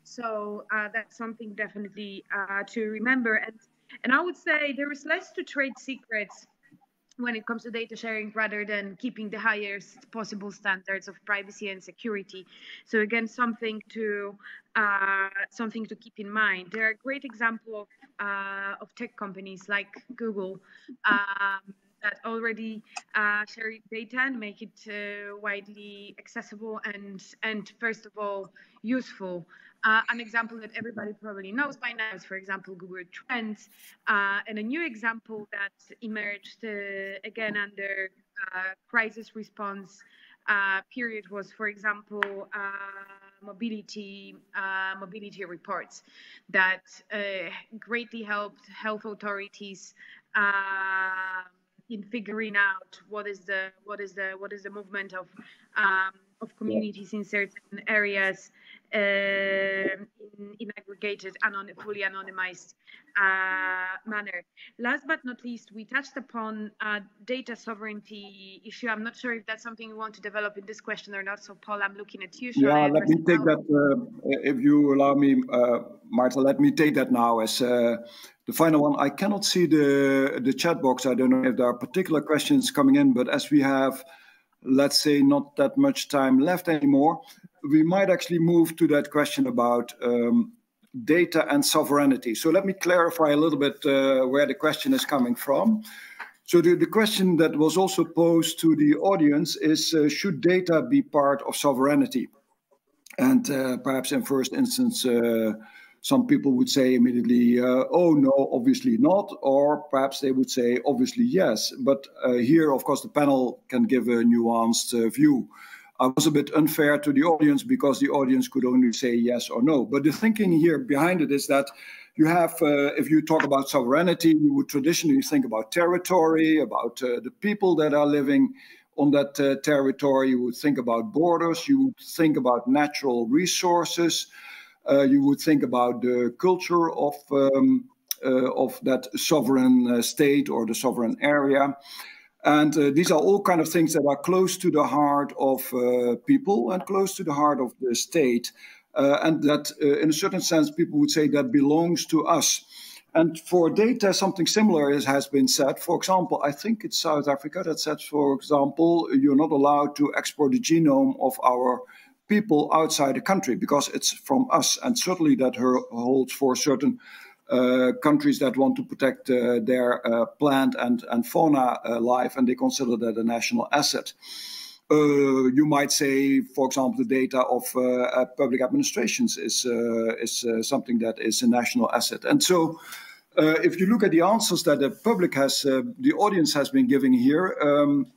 Speaker 6: So that's something definitely to remember and and I would say there is less to trade secrets when it comes to data sharing rather than keeping the highest possible standards of privacy and security. So again, something to uh, something to keep in mind. There are great example of, uh, of tech companies like Google um, that already uh, share data and make it uh, widely accessible and and first of all useful. Uh, an example that everybody probably knows by now is, for example, Google Trends. Uh, and a new example that emerged uh, again under uh, crisis response uh, period was, for example, uh, mobility mobility reports that greatly helped health authorities in figuring out what is the what is the what is the movement of um, of communities in certain areas in, in, aggregated and fully anonymized uh, manner. Last but not least, we touched upon uh, data sovereignty issue. I'm not sure if that's something you want to develop in this question or not. So, Paul, I'm looking at you.
Speaker 2: Shall yeah, let me take that. Uh, if you allow me, uh, Marta, let me take that now as uh, the final one. I cannot see the the chat box. I don't know if there are particular questions coming in, but as we have let's say, not that much time left anymore, we might actually move to that question about um, data and sovereignty. So let me clarify a little bit uh, where the question is coming from. So the, the, question that was also posed to the audience is, uh, should data be part of sovereignty? And uh, perhaps in first instance, uh, some people would say immediately, uh, oh, no, obviously not. Or perhaps they would say, obviously, yes. But uh, here, of course, the panel can give a nuanced view. I was a bit unfair to the audience because the audience could only say yes or no. But the thinking here behind it is that you have, uh, if you talk about sovereignty, you would traditionally think about territory, about uh, the people that are living on that uh, territory. You would think about borders. You would think about natural resources. Uh, you would think about the culture of um, uh, of that sovereign uh, state or the sovereign area. And uh, these are all kind of things that are close to the heart of uh, people and close to the heart of the state. Uh, and that, in a certain sense, people would say that belongs to us. And for data, something similar is, has been said. For example, I think it's South Africa that says, for example, you're not allowed to export the genome of our people outside the country because it's from us. And certainly that holds for certain uh, countries that want to protect uh, their uh, plant and, and fauna uh, life, and they consider that a national asset. Uh, you might say, for example, the data of public administrations is, is something that is a national asset. And so, if you look at the answers that the public has, the audience has been giving here, um,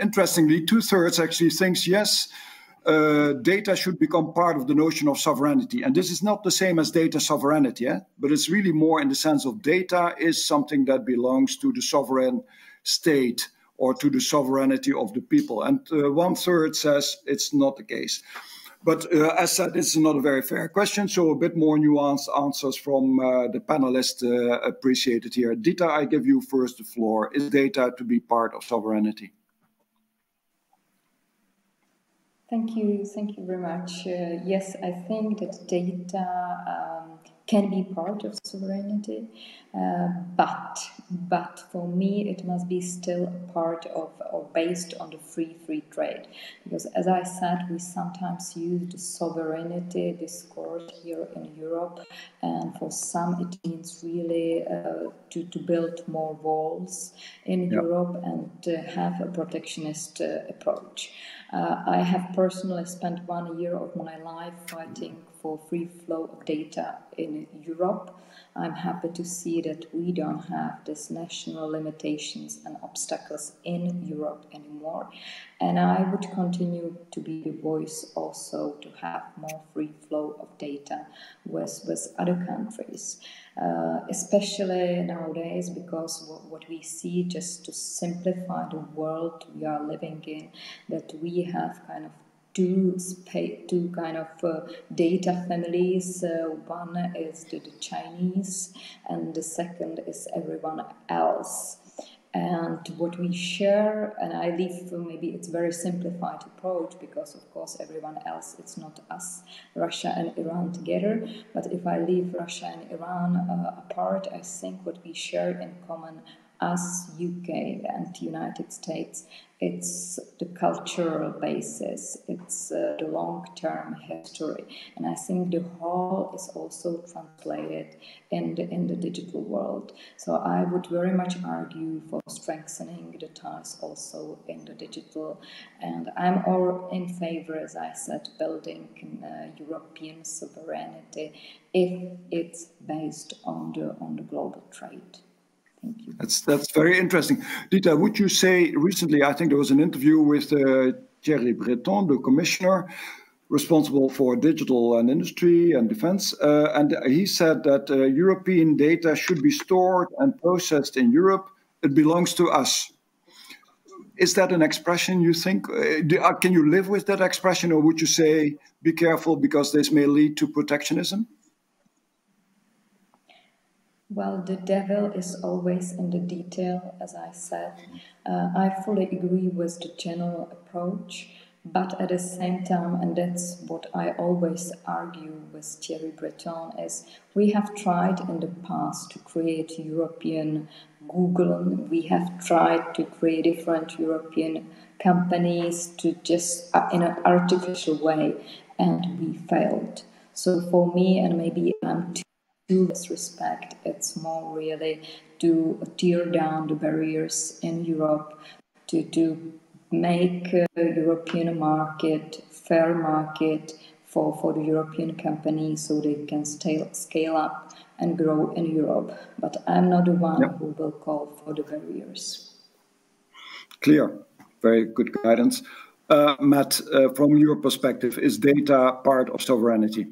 Speaker 2: interestingly, two thirds actually thinks yes, uh, data should become part of the notion of sovereignty. And this is not the same as data sovereignty, yeah? but it's really more in the sense of data is something that belongs to the sovereign state or to the sovereignty of the people. And uh, one third says it's not the case. But uh, as said, this is not a very fair question, so a bit more nuanced answers from uh, the panelists uh, appreciated here. Dita, I give you first the floor. Is data to be part of sovereignty?
Speaker 3: Thank you, thank you very much. Uh, yes, I think that data um, can be part of sovereignty, uh, but but for me it must be still a part of or based on the free free trade because as I said we sometimes use the sovereignty discourse here in Europe and for some it means really uh, to, to build more walls in. Europe and uh, have a protectionist uh, approach. Uh, I have personally spent one year of my life fighting for free flow of data in Europe. I'm happy to see that we don't have these national limitations and obstacles in Europe anymore. And I would continue to be the voice also to have more free flow of data with, with other countries, uh, especially nowadays, because what, what we see, just to simplify the world we are living in, that we have kind of two two kind of uh, data families. Uh, one is the, the, Chinese, and the second is everyone else. And what we share, and I leave maybe it's very simplified approach because of course everyone else it's not us, Russia and Iran together. But if I leave Russia and Iran uh, apart, I think what we share in common us, UK and United States, it's the cultural basis, it's uh, the long term history. And I think the whole is also translated in the, in the digital world. So I would very much argue for strengthening the ties also in the digital. And I'm all in favor, as I said, building uh, European sovereignty if it's based on the, on the global trade.
Speaker 2: That's that's very interesting. Dita, would you say recently? I think there was an interview with uh, Thierry Breton, the commissioner responsible for digital and industry and defense, uh, and he said that uh, European data should be stored and processed in Europe. It belongs to us. Is that an expression you think? Uh, uh, can you live with that expression, or would you say be careful because this may lead to protectionism?
Speaker 3: Well, the devil is always in the detail, as I said. Uh, I fully agree with the general approach, but at the same time, and that's what I always argue with Thierry Breton, is we have tried in the past to create European Google. We have tried to create different European companies to just uh, in an artificial way, and we failed. So for me, and maybe I'm too to this respect. It's more really to tear down the barriers in Europe, to, to make a European market, fair market for, for the European companies so they can scale, scale up and grow in Europe. But I'm not the one yep. who will call for the barriers.
Speaker 2: Clear. Very good guidance. Uh, Matt, uh, from your perspective, is data part of sovereignty?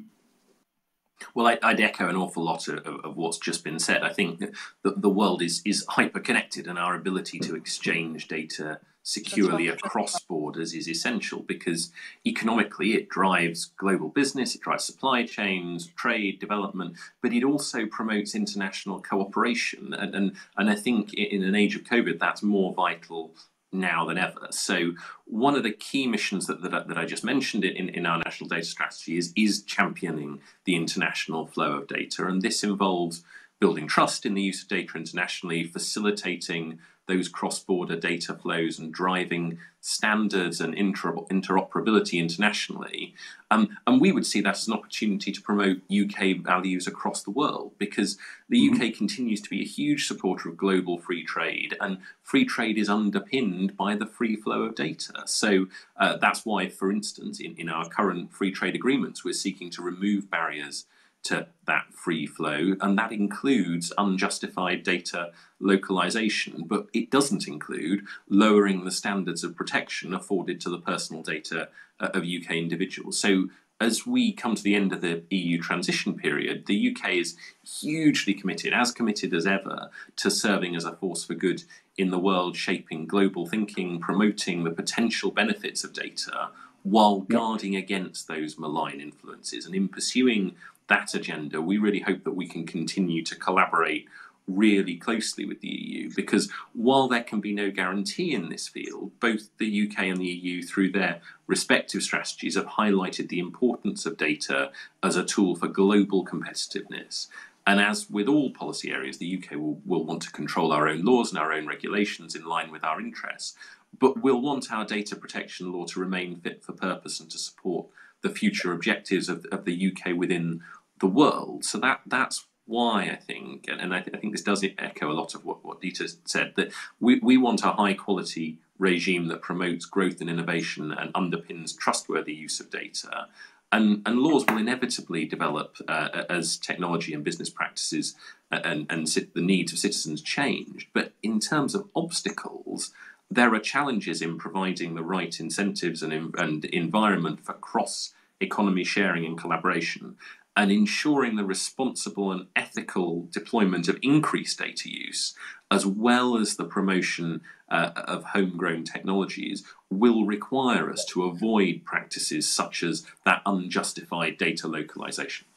Speaker 4: Well, I, would echo an awful lot of, of, what's just been said. I think that the world is is hyper connected, and our ability to exchange data securely across borders is essential because economically it drives global business, it drives supply chains, trade, development, but it also promotes international cooperation. And, and, and I think in an age of COVID, that's more vital now than ever. So one of the key missions that, that, that I just mentioned in, in our national data strategy is, is championing the international flow of data. And this involves building trust in the use of data internationally, facilitating those cross-border data flows and driving standards and inter- interoperability internationally. Um, and we would see that as an opportunity to promote UK values across the world because the mm-hmm. UK continues to be a huge supporter of global free trade, and free trade is underpinned by the free flow of data. So uh, that's why, for instance, in, in our current free trade agreements, we're seeking to remove barriers to that free flow, and that includes unjustified data localization, but it doesn't include lowering the standards of protection afforded to the personal data uh, of UK individuals. So, as we come to the end of the EU transition period, the UK is hugely committed, as committed as ever, to serving as a force for good in the world, shaping global thinking, promoting the potential benefits of data, while guarding against those malign influences. And in pursuing that agenda, we really hope that we can continue to collaborate really closely with the EU because while there can be no guarantee in this field, both the UK and the EU, through their respective strategies, have highlighted the importance of data as a tool for global competitiveness. And as with all policy areas, the UK will, will want to control our own laws and our own regulations in line with our interests, but we'll want our data protection law to remain fit for purpose and to support the future objectives of, of the UK within the world. So that that's why I think, and I, th- I, think this does echo a lot of what, what Dita said, that we, we want a high quality regime that promotes growth and innovation and underpins trustworthy use of data. And, and laws will inevitably develop uh, as technology and business practices and, and the needs of citizens change. But in terms of obstacles, there are challenges in providing the right incentives and, and environment for cross economy sharing and collaboration and ensuring the responsible and ethical deployment of increased data use, as well as the promotion uh, of homegrown technologies, will require us to avoid practices such as that unjustified data localization.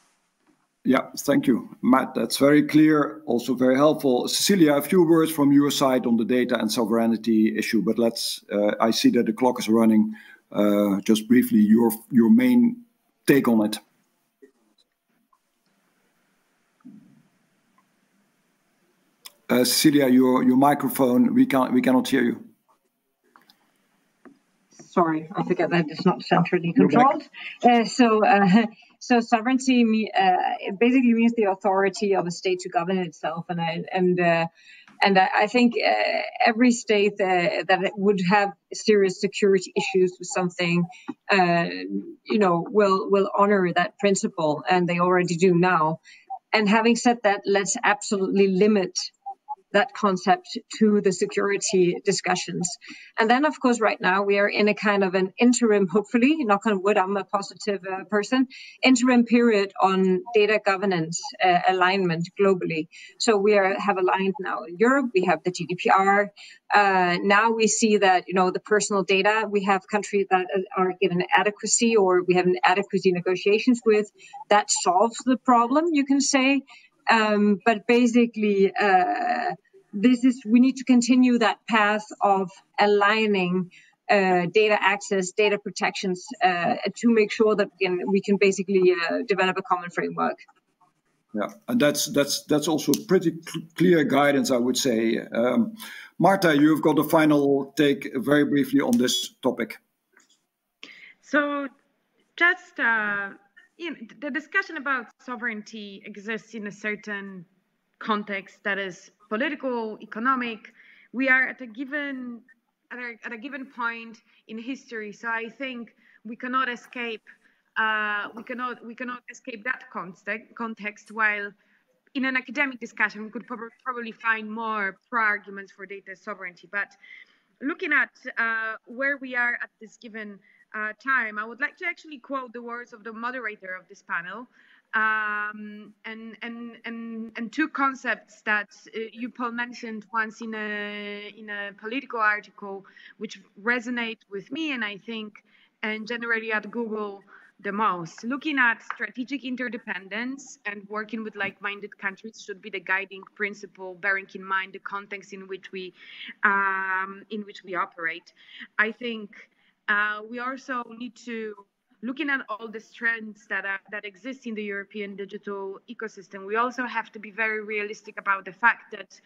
Speaker 2: Yeah, thank you, Matt. That's very clear, also very helpful. Cecilia, a few words from your side on the data and sovereignty issue, but let's, uh, I see that the clock is running. Uh, just briefly, your, your main take on it. Uh, Cecilia, your, your microphone, we, can't, we cannot hear you.
Speaker 5: Sorry, I forget that it's not centrally controlled. Uh, so, uh, so sovereignty uh, basically means the authority of a state to govern itself, and I, and uh, and I think uh, every state uh, that would have serious security issues with something, you know, will will honor that principle, and they already do now. And having said that, let's absolutely limit that concept to the security discussions. And then, of course, right now we are in a kind of an interim, hopefully, knock on wood, I'm a positive uh, person, interim period on data governance uh, alignment globally. So we are, have aligned now in Europe, we have the GDPR. Uh, now we see that, you know, the personal data, we have countries that are given adequacy or we have an adequacy negotiations with. That solves the problem, you can say. Um, but basically, uh, this is we need to continue that path of aligning uh, data access, data protections uh, to make sure that we can, we can basically uh, develop a common framework.
Speaker 2: Yeah, and that's that's that's also pretty clear guidance, I would say. Um, Marta, you've got a final take very briefly on this topic.
Speaker 6: So, just uh, you know, the discussion about sovereignty exists in a certain context that is political, economic. We are at a given at a, at a given point in history, so I think we cannot escape. Uh, we cannot we cannot escape that context. Context while in an academic discussion, we could prob- probably find more pro arguments for data sovereignty. But looking at uh, where we are at this given uh, time, I would like to actually quote the words of the moderator of this panel, um, and, and, and, and two concepts that uh, you, Paul, mentioned once in a, in a political article, which resonate with me and I think, and generally at Google the most. Looking at strategic interdependence and working with like-minded countries should be the guiding principle, bearing in mind the context in which we, um, in which we operate. I think uh, we also need to looking at all the trends that are, that exist in the European digital ecosystem, we also have to be very realistic about the fact that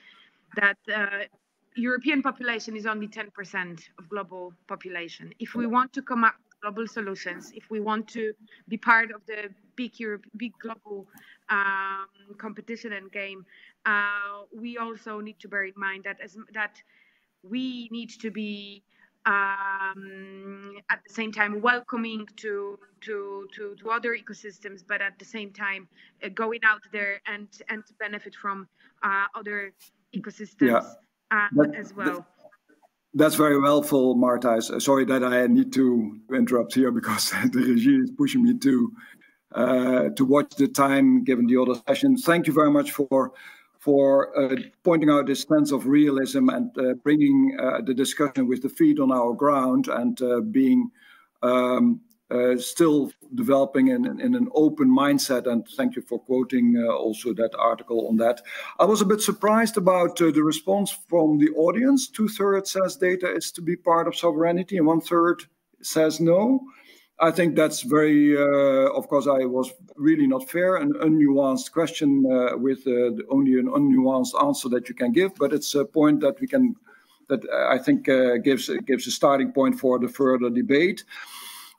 Speaker 6: that uh, European population is only 10% of global population. If we want to come up with global solutions, if we want to be part of the big Europe, big global um, competition and game, uh, we also need to bear in mind that as that we need to be um, at the same time welcoming to, to to to other ecosystems, but at the same time uh, going out there and and to benefit from uh, other ecosystems yeah. uh, as well.
Speaker 2: That's very helpful, Marta. Sorry that I need to interrupt here because the regime is pushing me to uh, to watch the time given the other session. Thank you very much for for uh, pointing out this sense of realism and uh, bringing uh, the discussion with the feet on our ground and being um, uh, still developing in, in, an open mindset. And thank you for quoting uh, also that article on that. I was a bit surprised about uh, the response from the audience. Two thirds says data is to be part of sovereignty, and one third says no. I think that's very, uh, of course, I was really not fair, an unnuanced question uh, with uh, only an unnuanced answer that you can give, but it's a point that we can, that I think gives gives a starting point for the further debate.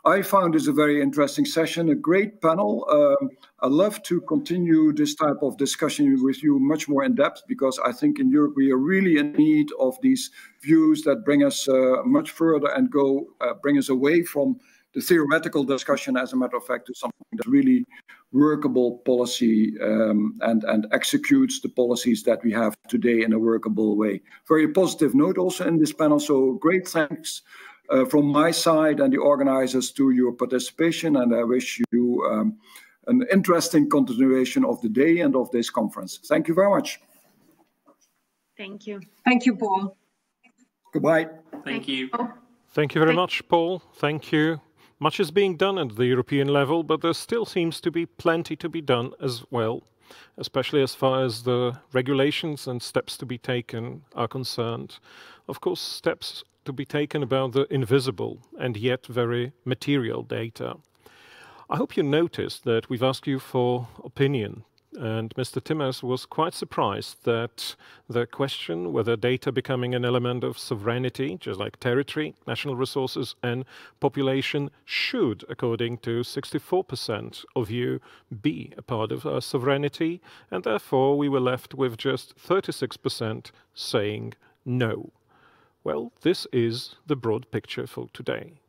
Speaker 2: I found this a very interesting session, a great panel. Um, I love to continue this type of discussion with you much more in depth because I think in Europe we are really in need of these views that bring us uh, much further and go uh, bring us away from the theoretical discussion, as a matter of fact, to something that really workable policy um, and and executes the policies that we have today in a workable way. Very positive note also in this panel. So great thanks uh, from my side and the organizers to your participation, and I wish you um, an interesting continuation of the day and of this conference. Thank you very much.
Speaker 6: Thank you.
Speaker 5: Thank you, Paul.
Speaker 2: Goodbye.
Speaker 4: Thank you.
Speaker 1: Thank you very much, Paul. Thank you. Much is being done at the European level, but there still seems to be plenty to be done as well, especially as far as the regulations and steps to be taken are concerned. Of course, steps to be taken about the invisible and yet very material data. I hope you noticed that we've asked you for opinion and Mr. Timmers was quite surprised that the question whether data becoming an element of sovereignty, just like territory, national resources, and population, should, according to 64% of you, be a part of our sovereignty, and therefore we were left with just 36% saying no. Well, this is the broad picture for today.